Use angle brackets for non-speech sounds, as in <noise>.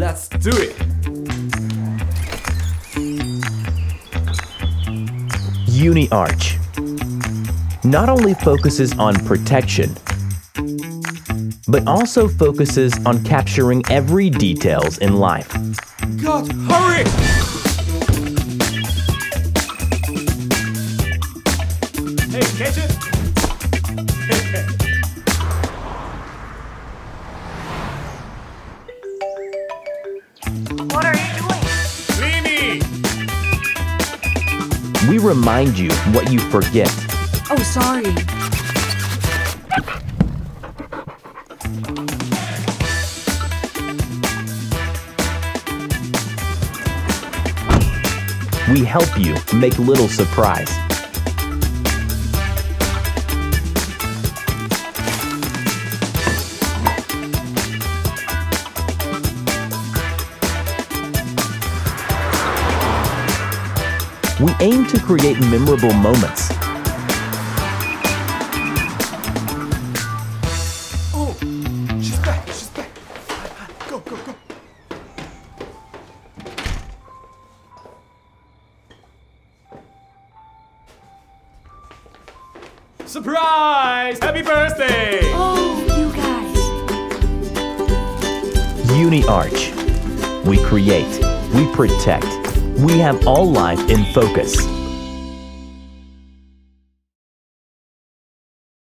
Let's do it! UniArch not only focuses on protection, but also focuses on capturing every details in life. God, hurry! Hey, catch it! <laughs> We remind you what you forget. Oh, sorry. We help you make little surprise. We aim to create memorable moments. Oh, she's back, she's back. Go, go, go. Surprise! Happy birthday! Oh, you guys. UniArch. We create, we protect, we have all life in focus.